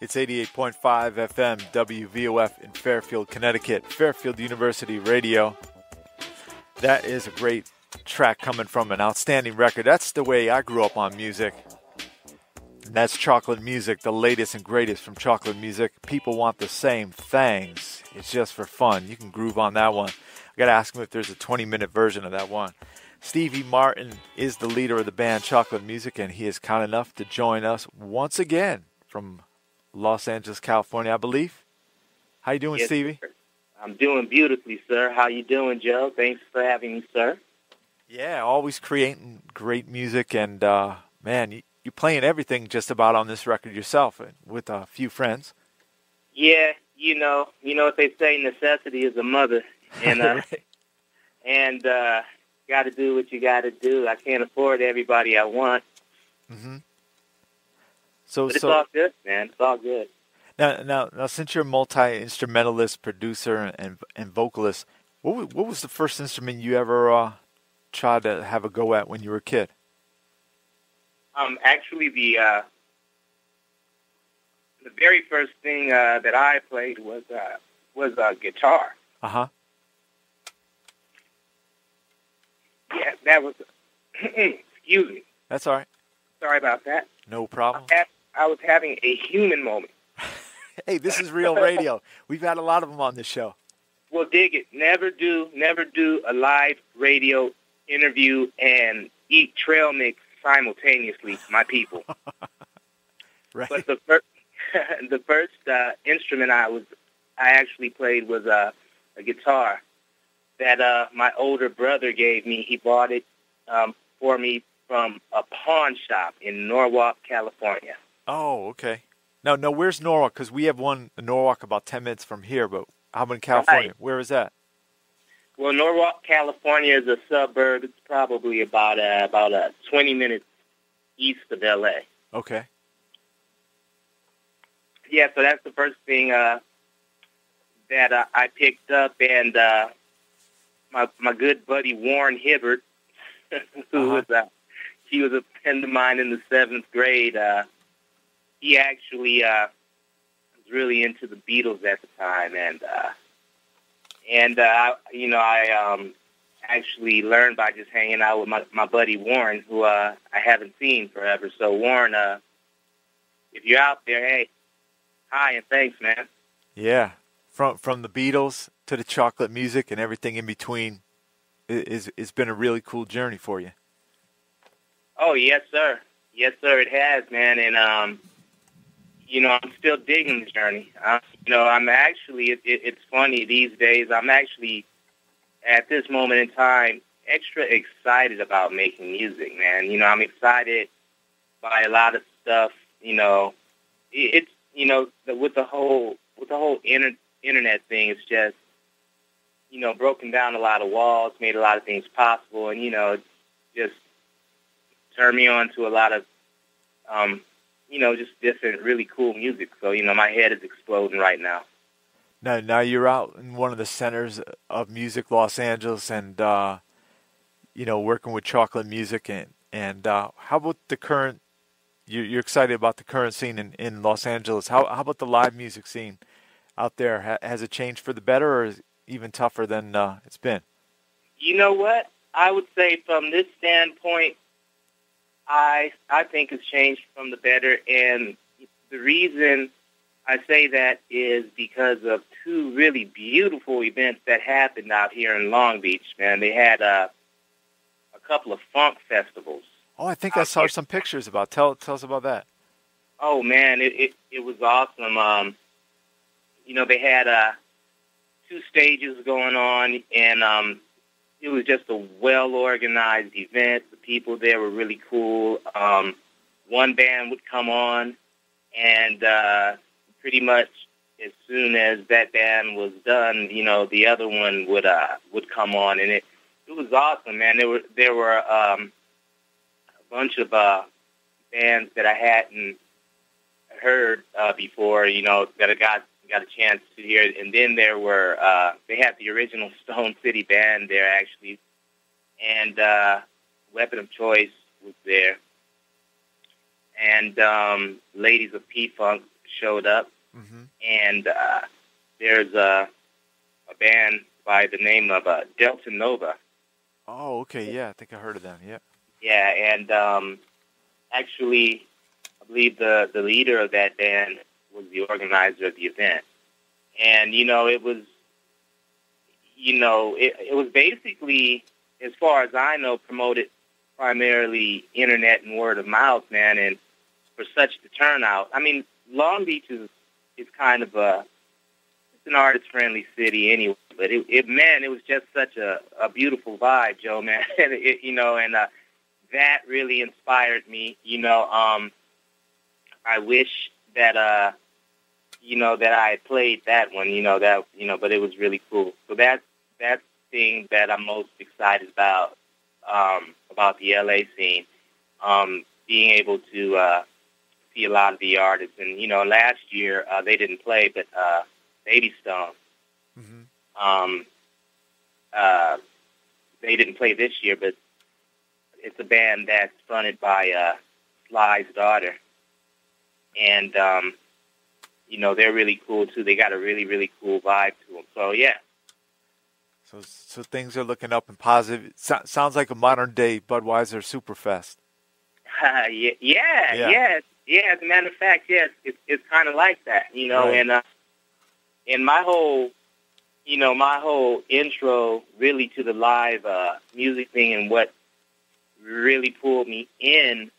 It's 88.5 FM WVOF in Fairfield, Connecticut, Fairfield University Radio. That is a great track coming from an outstanding record. That's the way I grew up on music. And that's chocolate music, the latest and greatest from chocolate music. People want the same things. It's just for fun. You can groove on that one. I got to ask him if there's a 20 minute version of that one. Stevie Martin is the leader of the band Chocolate Music, and he is kind enough to join us once again from Los Angeles, California, I believe. How you doing, Yes, Stevie? sir. I'm doing beautifully, sir. How you doing, Joe? Thanks for having me, sir. Yeah, always creating great music, and uh, man, you, you're playing everything just about on this record yourself, and with a few friends. Yeah, you know, you know what they say, necessity is a mother, and uh, Right. and uh, got to do what you got to do. I can't afford everybody I want, hmm So, but it's so all good, man. It's all good. now, now, now, since you're a multi instrumentalist, producer, and and vocalist, what wa- what was the first instrument you ever uh, tried to have a go at when you were a kid? Um, actually, the uh, the very first thing uh, that I played was uh, was uh, guitar. Uh huh. Yeah, that was. excuse me. That's all right. Sorry about that. No problem. I was having a human moment. Hey, this is real radio. We've had a lot of them on this show. Well, dig it. Never do, never do a live radio interview and eat trail mix simultaneously, my people. Right. But the first, the first uh, instrument I was, I actually played was uh, a guitar that uh, my older brother gave me. He bought it um, for me from a pawn shop in Norwalk, California. Oh, okay. No, no. Where's Norwalk? Because we have one in Norwalk about ten minutes from here. But I'm in California? Right. Where is that? Well, Norwalk, California is a suburb. It's probably about uh, about uh, 20 minutes east of L.A. Okay. Yeah, so that's the first thing uh, that uh, I picked up, and uh, my my good buddy Warren Hibbert, who Uh-huh. was uh, he was a friend of mine in the seventh grade. Uh, he actually uh, was really into the Beatles at the time, and uh, and uh, you know I um, actually learned by just hanging out with my my buddy Warren, who uh, I haven't seen forever. So Warren, uh, if you're out there, hey, hi and thanks, man. Yeah. From from the Beatles to the chocolate music and everything in between, is it's been a really cool journey for you. Oh yes, sir. Yes, sir. It has, man. And um, you know, I'm still digging the journey. Uh, you know, I'm actually. It, it, it's funny these days. I'm actually at this moment in time extra excited about making music, man. You know, I'm excited by a lot of stuff. You know, it, it's you know the, with the whole with the whole inter, internet thing. It's just you know broken down a lot of walls, made a lot of things possible, and you know, just turned me on to a lot of, um, you know, just different, really cool music. So, you know, my head is exploding right now. Now, now you're out in one of the centers of music, Los Angeles, and uh, you know, working with chocolate music. And and uh, how about the current? You're, you're excited about the current scene in, in Los Angeles. How how about the live music scene out there? Ha, has it changed for the better, or is it even tougher than uh, it's been? You know what? I would say from this standpoint, I I think it's changed from the better, and the reason I say that is because of two really beautiful events that happened out here in Long Beach. Man, they had uh, a couple of funk festivals. Oh, I think I saw some pictures about. Tell tell us about that. Oh man, it it, it was awesome. Um, you know, they had uh, two stages going on, and um, it was just a well organized event. The people there were really cool. Um, one band would come on, and uh, pretty much as soon as that band was done, you know, the other one would uh, would come on, and it it was awesome, man. There were there were um, a bunch of uh, bands that I hadn't heard uh, before, you know, that I got got a chance to hear. it. And then there were uh, they had the original Stone City band there actually, and uh, Weapon of Choice was there, and um, Ladies of P Funk showed up, Mm-hmm. and uh, there's a a band by the name of uh, Delta Nova. Oh, okay. Yeah, I think I heard of them. Yeah. Yeah, and um, actually, I believe the the leader of that band was the organizer of the event, and you know it was, you know, it, it was basically, as far as I know, promoted primarily internet and word of mouth, man, and for such the turnout. I mean, Long Beach is is kind of a it's an artist friendly city anyway, but it, it man, it was just such a a beautiful vibe, Joe, man. it, you know, and uh, that really inspired me. You know, um, I wish that uh, you know that I played that one. You know that you know, but it was really cool. So that's that's the thing that I'm most excited about um, about the LA scene. Um, being able to uh, see a lot of the artists, and you know, last year uh, they didn't play, but uh, Baby Stone. Mm-hmm. Um, uh, they didn't play this year, but it's a band that's fronted by uh, Sly's daughter, and um, you know they're really cool too. They got a really really cool vibe to them. So yeah, So, so things are looking up and positive. So, sounds like a modern day Budweiser Superfest. yeah, yeah, Yeah. yeah, yeah. As a matter of fact, yes, it's it's kind of like that, you know. Right. And uh, and my whole, you know, my whole intro really to the live uh, music thing and what really pulled me in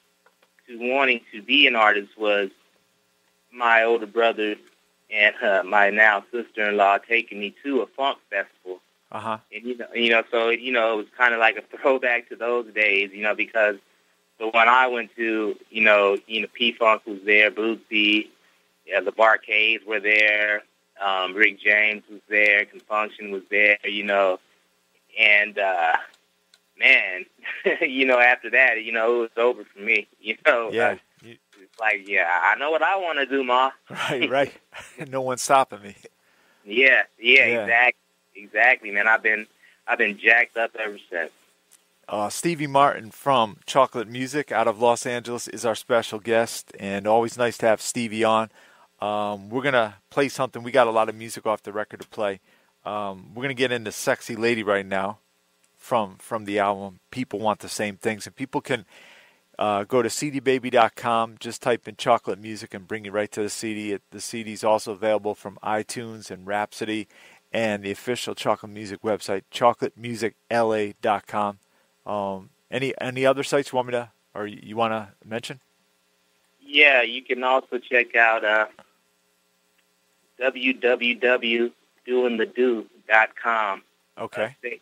to wanting to be an artist was my older brother and uh, my now sister-in-law taking me to a funk festival Uh huh. and you know, you know, so you know, it was kind of like a throwback to those days, you know, because the one I went to, you know, you know, P Funk was there, Bootsy, yeah, the Bar-Kays were there, um, Rick James was there, Con Funk Shun was there, you know, and uh, man, you know, after that, you know, it was over for me, you know. Yeah. It's like, yeah, I know what I want to do, ma. Right. Right. no one's stopping me. Yeah, yeah, Yeah. exactly, exactly, man. I've been, I've been jacked up ever since. Uh, Stevie Martin from Chocolate Music out of Los Angeles is our special guest, and always nice to have Stevie on. Um, we're gonna play something. We got a lot of music off the record to play. Um, we're gonna get into "Sexy Lady" right now from from the album. People want the same things, and people can uh, go to cdbaby.com. Just type in "Chocolate Music" and bring you right to the CD. It, the CD is also available from iTunes and Rhapsody, and the official Chocolate Music website, chocolatemusicla.com. Um, any any other sites you want me to or you, you want to mention? Yeah, you can also check out uh, www.doingthedo.com. Okay. Stay,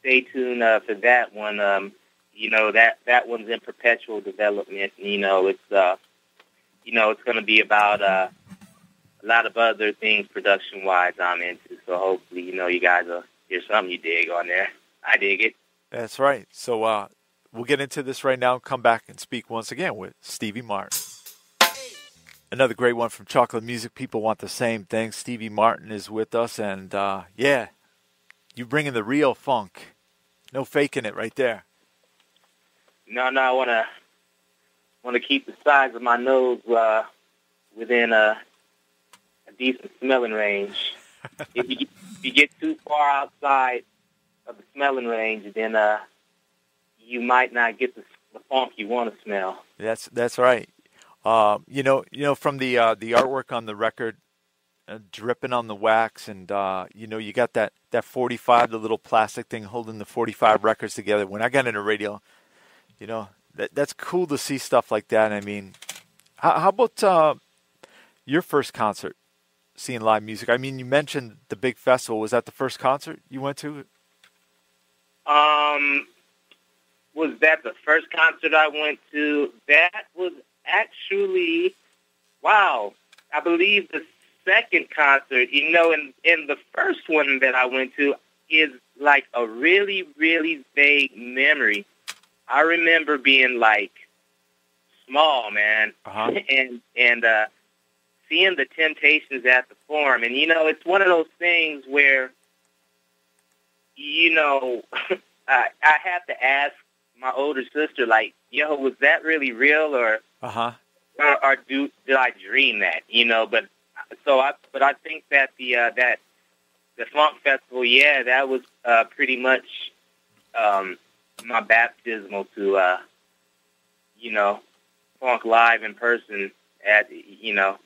stay tuned uh, for that one. Um, you know that that one's in perpetual development. You know it's uh, you know it's going to be about uh, a lot of other things production wise I'm into. So hopefully you know you guys will hear something you dig on there. I dig it. That's right. So uh, we'll get into this right now. Come back and speak once again with Stevie Martin. Another great one from Chocolate Music. People want the same thing. Stevie Martin is with us, and uh, yeah, you bringing the real funk. No faking it right there. No, no, I want to want to keep the size of my nose uh, within a, a decent smelling range. if, you get, if you get too far outside of the smelling range, then uh, you might not get the, the funk you want to smell. That's that's right. Um, you know, you know, from the uh, the artwork on the record, uh, dripping on the wax, and uh, you know, you got that that 45, the little plastic thing holding the 45 records together. When I got into radio, you know, that that's cool to see stuff like that. I mean, how, how about uh, your first concert, seeing live music? I mean, you mentioned the big festival. Was that the first concert you went to? Um, was that the first concert I went to? That was actually, wow, I believe the second concert. You know, and in the first one that I went to is like a really, really vague memory. I remember being like small, man, Uh-huh. and and uh, seeing the Temptations at the Forum, and you know, it's one of those things where, you know, I, I have to ask my older sister, like, yo, was that really real, or Uh huh. or, or do did I dream that? You know, but so I but I think that the uh, that the funk festival, yeah, that was uh, pretty much um, my baptismal to uh, you know funk live in person at you know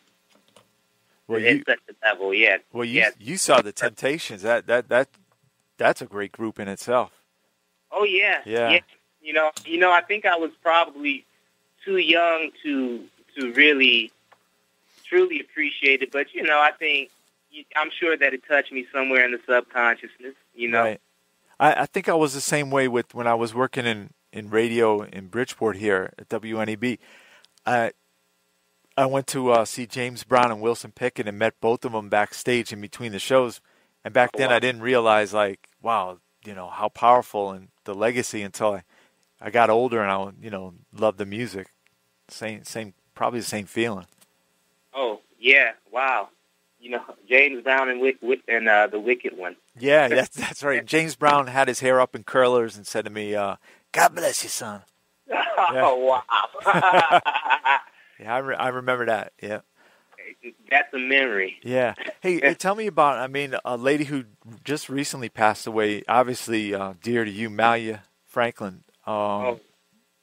Well, at you such a level. Yeah, well you yeah. you saw the Temptations. That that that that's a great group in itself. Oh yeah, Yeah. You know, you know, I think I was probably too young to to really truly appreciate it, but you know, I think I'm sure that it touched me somewhere in the subconsciousness. You know, Right. I, I think I was the same way with when I was working in, in radio in Bridgeport here at WNEB. I I went to uh, see James Brown and Wilson Pickett and met both of them backstage in between the shows. And back then, I didn't realize like, wow, you know how powerful and the legacy until I, I got older and I you know loved the music. Same same probably the same feeling. oh yeah, wow. You know, James Brown and Wick, Wick and uh, the Wicked One. Yeah, that's that's right. James Brown had his hair up in curlers and said to me, uh, "God bless you, son." oh wow, Yeah, I, re- I remember that. Yeah, that's a memory. yeah. Hey, hey, tell me about. I mean, a lady who just recently passed away. Obviously, uh, dear to you, Mallia Franklin. Um, Oh.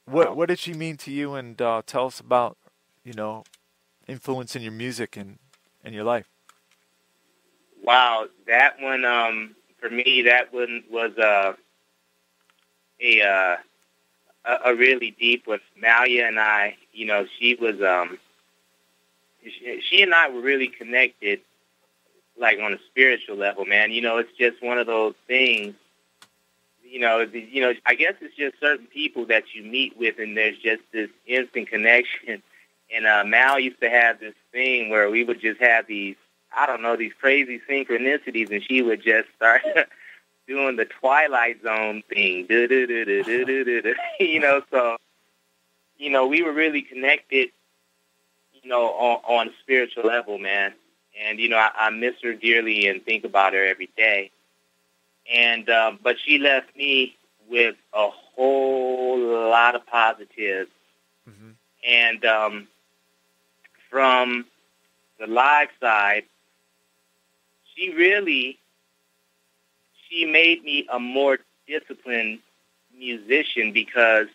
What what did she mean to you? And uh, tell us about you know influence in your music and and your life. Wow, that one um for me that one was uh, a uh, a really deep one. Mallia and I, you know, she was um she, she and I were really connected like on a spiritual level, man. You know, it's just one of those things you know, you know, I guess it's just certain people that you meet with, and there's just this instant connection. And uh, Mal used to have this thing where we would just have these, I don't know, these crazy synchronicities, and she would just start doing the Twilight Zone thing, you know. So, you know, we were really connected, you know, on, on a spiritual level, man. And you know, I, I miss her dearly and think about her every day. And um, but she left me with a whole lot of positives, mm-hmm. and um, from the live side, she really she made me a more disciplined musician because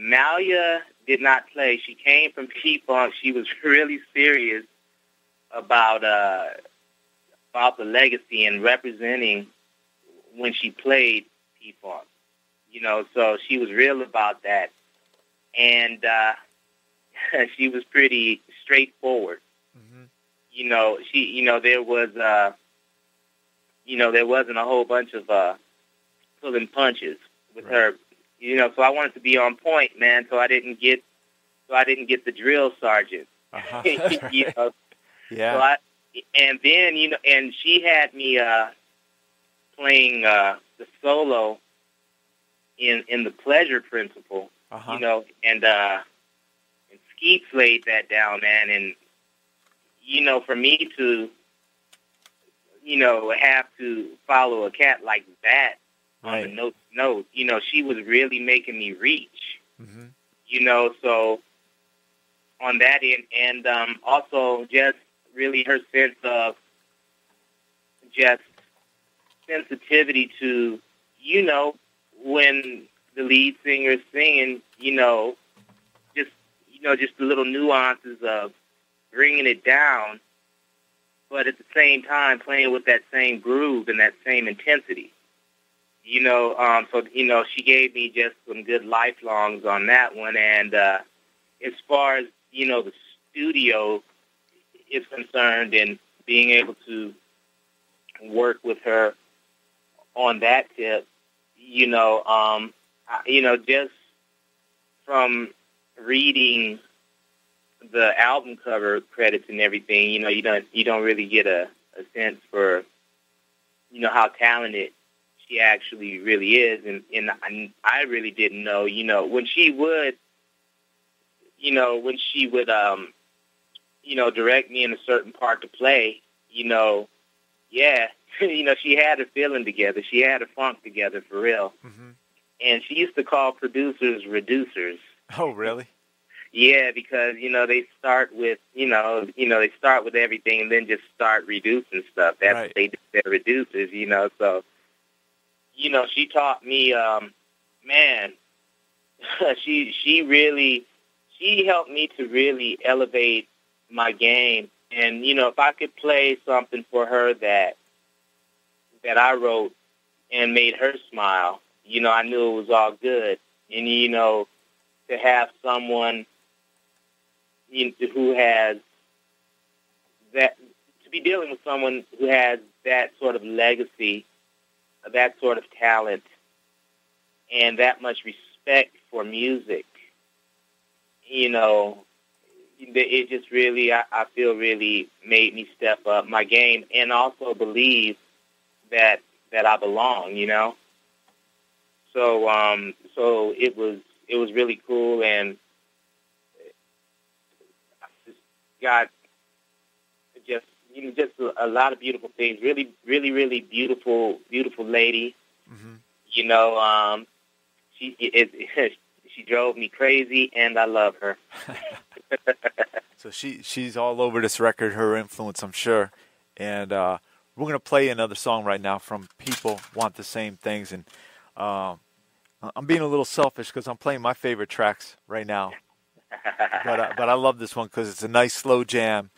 Mallia did not play. She came from P-Funk. She was really serious about uh, about the legacy and representing when she played P-Funk. You know, so she was real about that. And uh, she was pretty straightforward. You know, she, you know, there was, uh, you know, there wasn't a whole bunch of uh, pulling punches with Right. her. You know, so I wanted to be on point, man. So I didn't get, so I didn't get the drill sergeant. Uh-huh. you know, so. I, and then you know, and she had me uh, playing uh, the solo in in the pleasure principle, Uh-huh. you know, and uh, and Skeets laid that down, man, and you know, for me to, you know, have to follow a cat like that on the note note, you know, she was really making me reach Mm-hmm. you know, so on that end, and um, also just really her sense of just sensitivity to, you know, when the lead singer is singing, you know, just you know, just the little nuances of bringing it down, but at the same time playing with that same groove and that same intensity. You know, um, so you know, she gave me just some good lifelongs on that one. And uh, as far as you know, the studio is concerned, and being able to work with her on that tip, you know, um, you know, just from reading the album cover credits and everything, you know, you don't you don't really get a, a sense for, you know, how talented she actually really is, and and I, I really didn't know, you know, when she would, you know, when she would, um, you know, direct me in a certain part to play, you know, yeah, you know, she had a feeling together, she had a funk together for real, Mm-hmm. and she used to call producers reducers. Oh, really? Yeah, because you know they start with you know you know they start with everything and then just start reducing stuff. That's Right. what they do. They're reducers, you know. So, you know, she taught me, um, man. she she really she helped me to really elevate my game. And you know, if I could play something for her that that I wrote and made her smile, you know, I knew it was all good. And you know, to have someone you know, who has that to be dealing with someone who has that sort of legacy, that sort of talent, and that much respect for music, you know, it just really, I, I feel, really made me step up my game and also believe that that I belong, you know. So, um, so it was it was really cool, and I got just you know just a, a lot of beautiful things. Really, really, really beautiful, beautiful lady. hmm You know, um, she it, she drove me crazy, and I love her. So she she's all over this record. Her influence, I'm sure. And uh, we're gonna play another song right now from People Want the Same Things. And um, I'm being a little selfish because I'm playing my favorite tracks right now. But uh, but I love this one because it's a nice slow jam,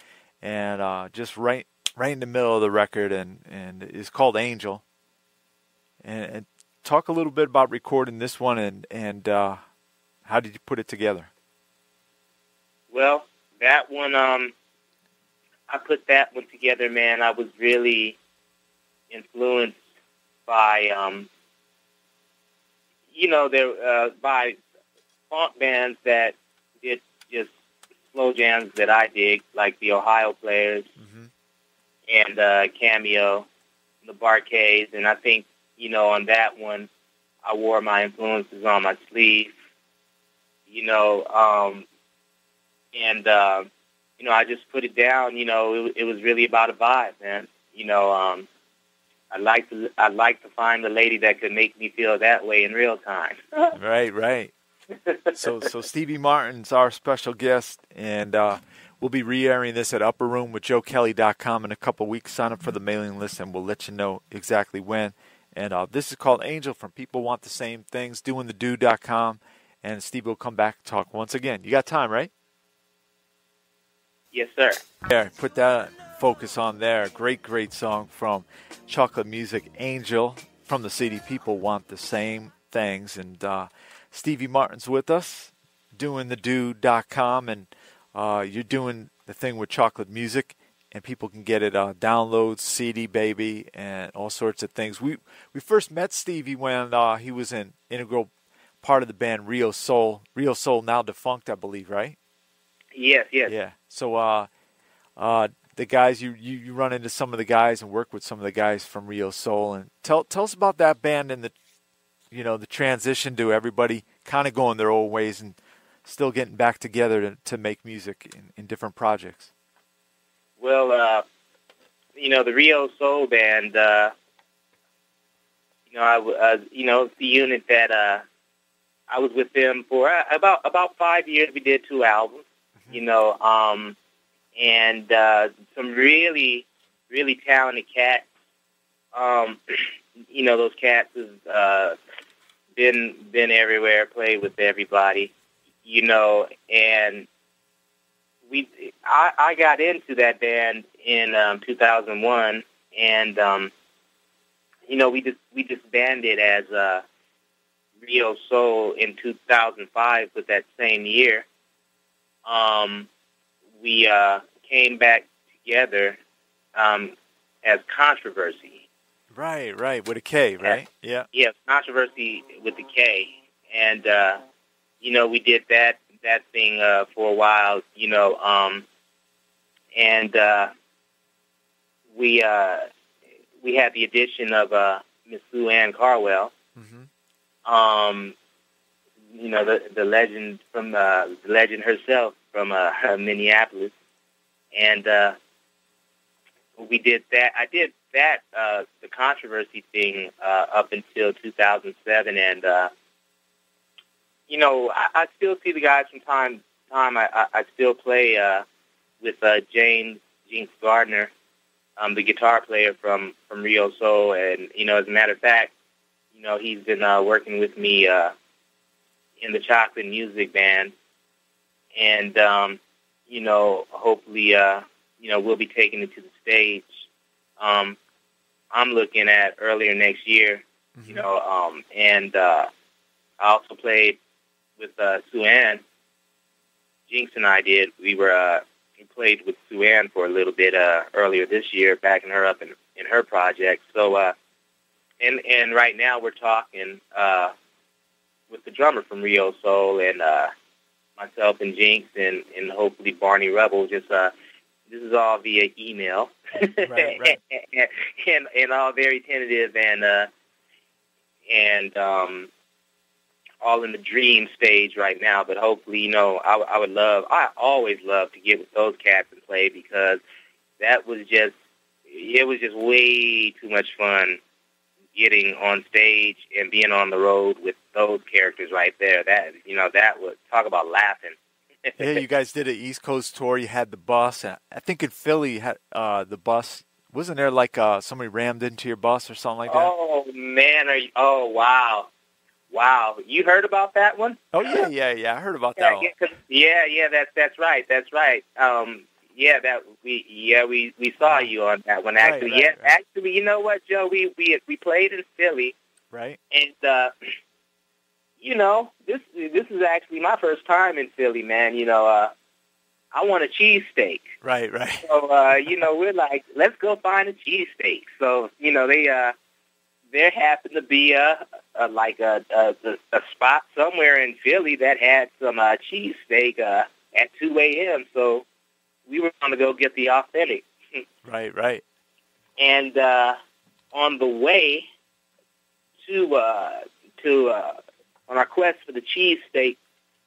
and uh, just right right in the middle of the record, and and it's called Angel. And, and talk a little bit about recording this one, and and uh, how did you put it together? Well, that one, um, I put that one together, man. I was really influenced by, um, you know, there uh, by funk bands that slow jams that I dig, like the Ohio Players hmm and uh, Cameo, the Bar-Kays, and I think, you know, on that one, I wore my influences on my sleeve. You know, um, and uh, you know, I just put it down. You know, it, it was really about a vibe, man. You know, um, I like to I like to find a lady that could make me feel that way in real time. Right, right. So so Stevie Martin's our special guest, and uh, we'll be re-airing this at Upper Room with UpperRoomWithJoeKelley.com in a couple weeks. Sign up for the mailing list, and we'll let you know exactly when. And uh, this is called Angel from People Want the Same Things. DoingTheDo.com, and Steve will come back and talk once again. You got time, right? yes, sir. There, put that focus on there. Great, great song from Chocolate Music Angel from the CD People Want the Same Things. And uh, Stevie Martin's with us, doing the do.com, and uh, you're doing the thing with Chocolate Music. And people can get it uh, downloads, CD baby, and all sorts of things. We we first met Stevie when uh, he was an integral part of the band Rio Soul. Rio Soul now defunct, I believe, right? Yes, yes. Yeah. So uh, uh, the guys you, you you run into some of the guys and work with some of the guys from Rio Soul and tell tell us about that band and the you know the transition to everybody kind of going their old ways and still getting back together to, to make music in, in different projects. Well, uh, you know, the Rio Soul Band, uh, you know, I uh, you know, it's the unit that uh, I was with them for uh, about about five years. We did two albums, you know, um, and uh, some really, really talented cats. Um, you know, those cats is uh, been been everywhere, played with everybody, you know, and we I, I got into that band in um, 2001, and um, you know we just we disbanded as uh, Rio Soul in 2005. But that same year, um, we uh, came back together um, as Kontroversy. Right, right, with a K, right? Yeah. Yes, Kontroversy with the K, and uh, you know we did that that thing uh, for a while, you know, um, and uh, we uh, we had the addition of uh, Miss Sue Ann Carwell, hmm um, you know, the the legend from uh, the legend herself from uh, Minneapolis, and uh, we did that. I did that uh, the Kontroversy thing uh, up until 2007, and uh, you know, I, I still see the guys from time time, I, I, I still play uh, with uh, James Jinx Gardner, um, the guitar player from from Rio Soul, and you know, as a matter of fact, you know, he's been uh, working with me uh, in the Chocolate Music Band, and um, you know, hopefully, uh, you know, we'll be taking it to the stage. Um, I'm looking at earlier next year, mm-hmm. you know, um, and uh, I also played with uh, Sue Ann. Jinx and I did. We were uh, we played with Sue Ann for a little bit uh, earlier this year, backing her up in in her project. So, uh, and and right now we're talking uh, with the drummer from Rio Soul and uh, myself and Jinx and and hopefully Barney Rebel. Just uh, this is all via email, right, right. and, and all very tentative and uh, and um, all in the dream stage right now. But hopefully, you know, I, I would love. I always love to get with those cats and play because that was just it was just way too much fun getting on stage and being on the road with those characters right there. That you know, that would talk about laughing. Yeah, you guys did an East Coast tour. You had the bus. I think in Philly, had uh, the bus. Wasn't there like uh, somebody rammed into your bus or something like that? Oh man! Are you, oh wow, wow! You heard about that one? Oh yeah, yeah, yeah. I heard about that. Yeah, one. yeah, yeah. That's that's right. That's right. Um, yeah, that we yeah we we saw you on that one actually. Right, right, yeah, right. actually, you know what, Joe? We we we played in Philly, right? And uh, you know this this is actually my first time in Philly, man. You know, uh, I want a cheesesteak. Right, right. So uh, you know, we're like, let's go find a cheesesteak. So you know, they uh, there happened to be a, a like a, a a spot somewhere in Philly that had some uh, cheesesteak uh, at two a.m. So we were going to go get the authentic. right, right. And uh, on the way to uh, to uh, on our quest for the cheesesteak,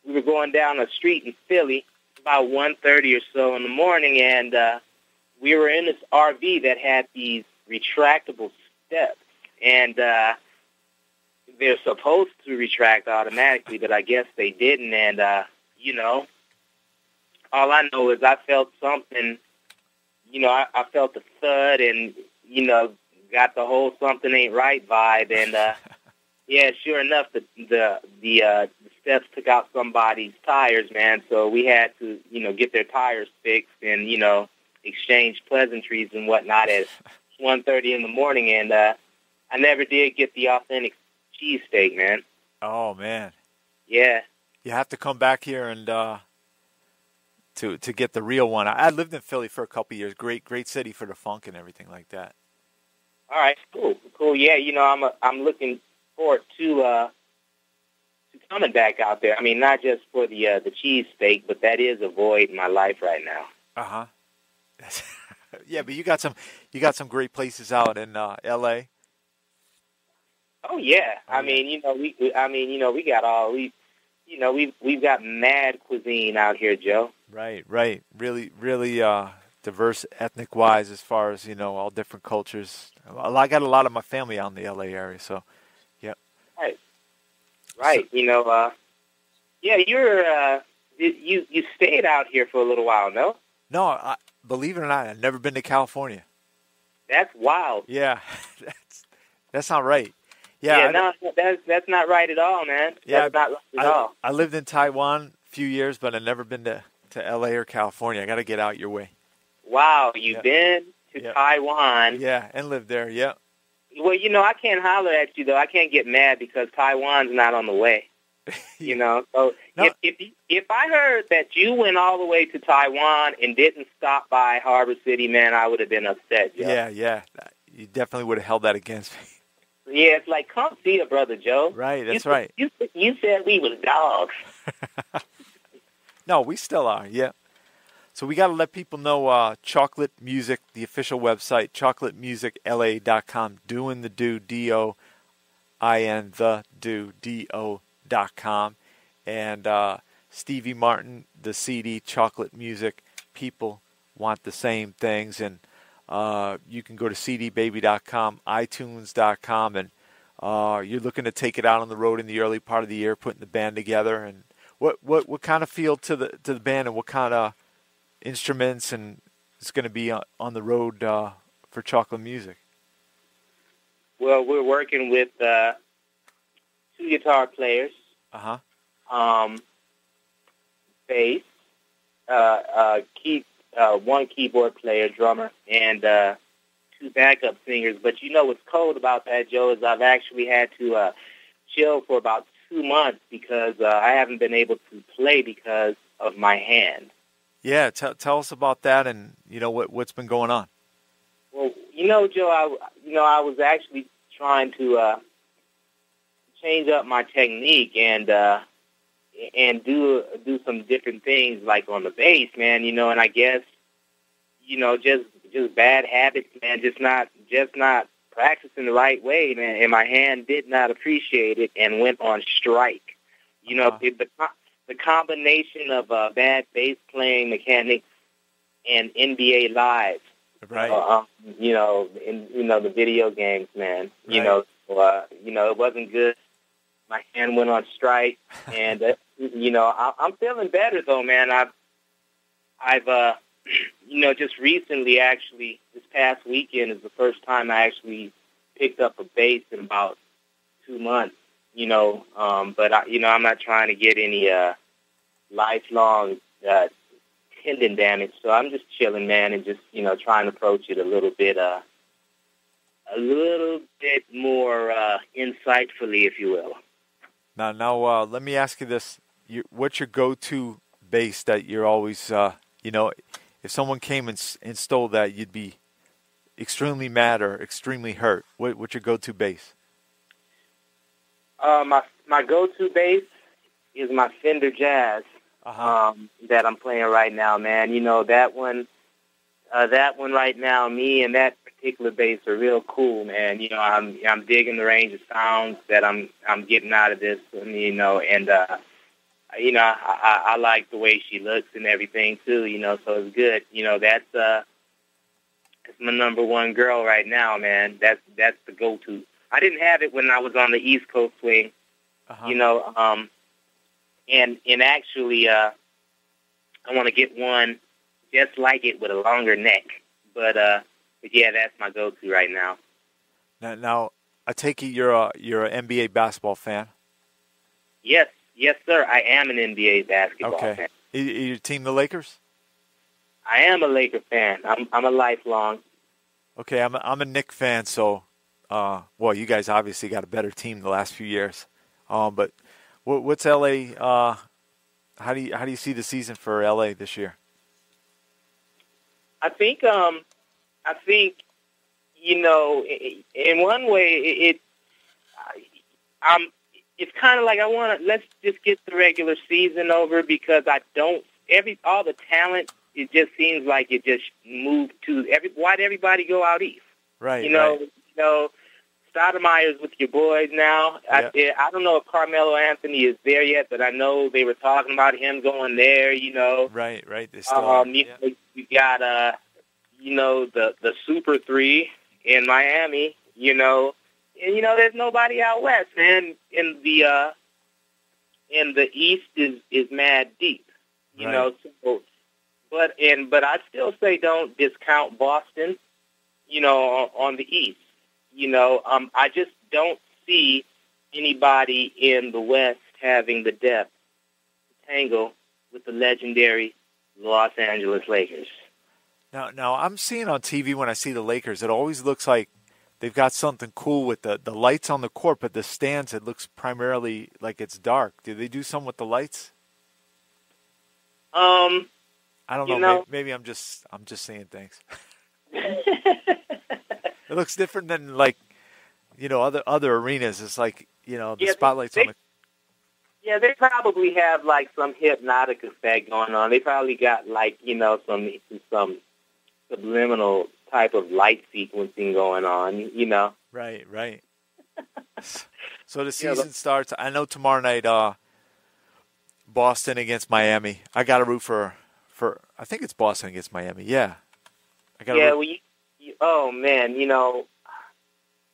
we were going down a street in Philly about one thirty or so in the morning, and uh, we were in this RV that had these retractable steps, and uh, they're supposed to retract automatically, but I guess they didn't, and uh, you know, all I know is I felt something. You know, I, I felt the thud, and you know, got the whole something ain't right vibe, and uh, yeah, sure enough, the the the, uh, the steps took out somebody's tires, man. So we had to, you know, get their tires fixed, and you know, exchange pleasantries and whatnot at one thirty in the morning, and uh, I never did get the authentic cheesesteak, man. Oh man. Yeah. You have to come back here and uh to to get the real one. I, I lived in Philly for a couple of years. Great, great city for the funk and everything like that. All right, cool, cool. Yeah, you know, I'm a, I'm looking forward to uh to coming back out there. I mean, not just for the uh, the cheese steak, but that is a void in my life right now. Uh huh. yeah, but you got some you got some great places out in uh, L.A. Oh yeah, oh, I mean, you know, we, we I mean, you know, we got all we you know, we've we've got mad cuisine out here, Joe. Right, right. Really, really uh, diverse ethnic wise, as far as you know, all different cultures. I got a lot of my family out in the LA area, so right. So, you know, uh, yeah, you're uh, you you stayed out here for a little while, no? No, I, believe it or not, I've never been to California. That's wild. Yeah, that's that's not right. Yeah, yeah no, that's that's not right at all, man. Yeah, that's not right at I, all. I lived in Taiwan a few years, but I've never been to to L.A. or California. I got to get out your way. Wow, you've yep. been to yep. Taiwan. Yeah, and lived there. Yep. Well, you know, I can't holler at you though. I can't get mad because Taiwan's not on the way. you know, so no. if, if if I heard that you went all the way to Taiwan and didn't stop by Harbor City, man, I would have been upset. Yeah, yeah, you definitely would have held that against me. Yeah, it's like come see a brother Joe. Right, that's you, right. You you said we was dogs. no, we still are. Yeah. So we got to let people know uh, Chocolate Music, the official website, chocolatemusicla.com, doing the do, D O I N, the do, D O dot com. And uh, Stevie Martin, the CD, Chocolate Music. People want the same things. And uh, you can go to cdbaby.com, itunes.com, and uh, you're looking to take it out on the road in the early part of the year, putting the band together. And what what what kind of feel to the to the band, and what kind of instruments, and it's going to be on, on the road uh, for Chocolate Music. Well, we're working with uh, two guitar players. Uh huh. Um, bass, uh, uh, key, uh, one keyboard player, drummer, and uh, two backup singers. But you know what's cold about that, Joe, is I've actually had to uh, chill for about two months because uh, I haven't been able to play because of my hand. Yeah, t- tell us about that, and you know what what's been going on. Well, you know, Joe, I you know I was actually trying to uh, change up my technique and uh, and do do some different things like on the bass, man. You know, and I guess you know just just bad habits, man. Just not just not practicing the right way, man. And my hand did not appreciate it and went on strike. You know, uh-huh. the the combination of uh, bad bass playing mechanics and NBA Live. Right. Uh, um, you know, in you know the video games, man. Right. You know, uh, you know it wasn't good. My hand went on strike, and uh, you know I, I'm feeling better though, man. I've I've uh, you know just recently, actually, this past weekend is the first time I actually picked up a bass in about two months. You know, um, but I, you know I'm not trying to get any uh, lifelong uh, tendon damage. So I'm just chilling, man, and just you know trying to approach it a little bit, uh, a little bit more uh, insightfully, if you will. Now, now, uh, let me ask you this: you, What's your go-to bass that you're always, uh, you know, if someone came and, and stole that, you'd be extremely mad or extremely hurt. What, what's your go-to bass? Uh, my my go-to bass is my Fender Jazz uh-huh. um, that I'm playing right now, man. You know that one, uh, that one right now. Me and that particular bass are real cool, man. You know, I'm I'm digging the range of sounds that I'm I'm getting out of this, and you know, and uh, you know, I, I, I like the way she looks and everything too. You know, so it's good. You know, that's uh, that's my number one girl right now, man. That's that's the go-to. I didn't have it when I was on the East Coast swing. Uh-huh. You know, um, and and actually, uh, I want to get one just like it with a longer neck. But uh, but yeah, that's my go-to right now. Now, now I take it you're a you're an NBA basketball fan. Yes, yes, sir. I am an NBA basketball okay. fan. Is your team the Lakers? I am a Laker fan. I'm I'm a lifelong. Okay, I'm a, I'm a Knick fan. So, uh, well, you guys obviously got a better team the last few years. Um, but what, what's LA? Uh, how do you how do you see the season for LA this year? I think um, I think you know in one way it, it I'm it's kind of like I want to let's just get the regular season over because I don't every all the talent it just seems like it just moved to every why did everybody go out east? Right. You know, right. you know Stoudemire's with your boys now. Yeah. I, I don't know if Carmelo Anthony is there yet, but I know they were talking about him going there. You know, right, right. Still um, you, yeah. you got uh, you know, the the Super Three in Miami. You know, and you know, there's nobody out west, man. In the uh, in the East is is mad deep. You right. know, so but and but I still say don't discount Boston. You know, on, on the East you know, um, I just don't see anybody in the West having the depth to tangle with the legendary Los Angeles Lakers. Now, now I'm seeing on TV when I see the Lakers, it always looks like they've got something cool with the the lights on the court, but the stands it looks primarily like it's dark. Do they do something with the lights? Um, I don't know. know maybe, maybe I'm just I'm just saying things. It looks different than like you know other other arenas. It's like you know the yeah, spotlights they, on the. Yeah, they probably have like some hypnotic effect going on. They probably got like you know some some subliminal type of light sequencing going on. You know. Right, right. so the season yeah, starts. I know tomorrow night. Uh, Boston against Miami. I got to root for for. I think it's Boston against Miami. Yeah. I got. Yeah, root. well, you, oh man, you know,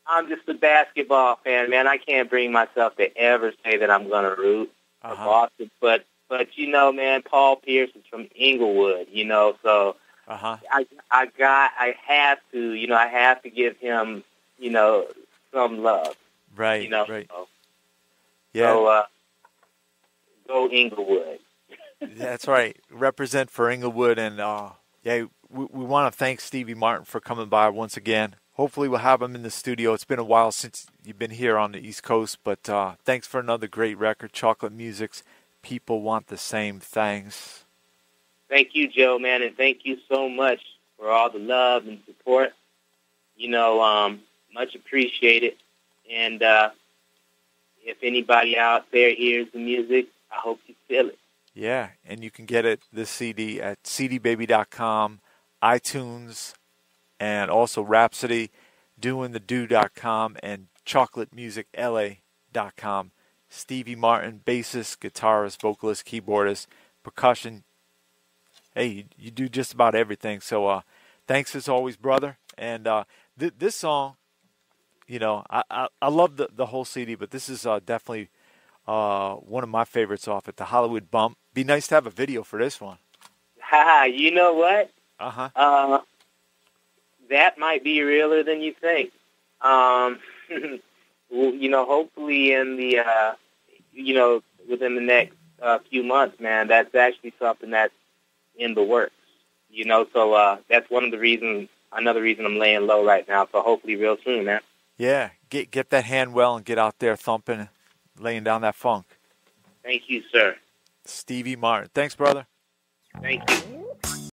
I'm just a basketball fan, man. I can't bring myself to ever say that I'm going to root uh-huh. for Boston, but but you know, man, Paul Pierce is from Inglewood, you know, so uh-huh. I I got I have to, you know, I have to give him, you know, some love. Right. You know. Right. So, yeah. So, uh, go Inglewood. That's right. Represent for Inglewood, and uh, yeah, we, we want to thank Stevie Martin for coming by once again. Hopefully, we'll have him in the studio. It's been a while since you've been here on the East Coast, but uh, thanks for another great record, Chocolate Music's. People want the same things. Thank you, Joe, man, and thank you so much for all the love and support. You know, um, much appreciated. And uh, if anybody out there hears the music, I hope you feel it. Yeah, and you can get it this CD at cdbaby.com, iTunes, and also Rhapsody, doingthedo.com, and chocolatemusicla.com. Stevie Martin, bassist, guitarist, vocalist, keyboardist, percussion. Hey, you, do just about everything. So, uh, thanks as always, brother. And uh, th- this song, you know, I, I, I love the, the whole CD, but this is uh, definitely uh, one of my favorites off it, the Hollywood Bump. Be nice to have a video for this one. Ha! you know what? Uh-huh. Uh That might be realer than you think. Um, you know, hopefully in the, uh, you know, within the next uh, few months, man, that's actually something that's in the works. You know, so uh, that's one of the reasons, another reason I'm laying low right now. So hopefully real soon, man. Yeah, get get that hand well and get out there thumping, laying down that funk. Thank you, sir. Stevie Martin. Thanks, brother. Thank you.